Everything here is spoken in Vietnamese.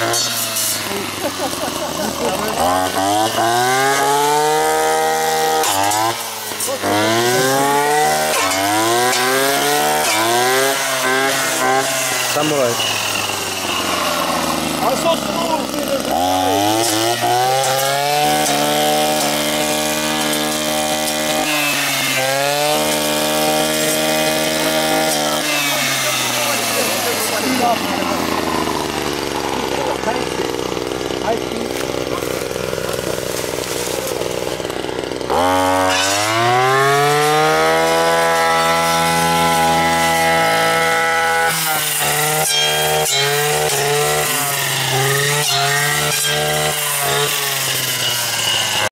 Xong rồi Hãy subscribe cho kênh Ghiền Mì Gõ Để không bỏ lỡ những video hấp dẫn off. I think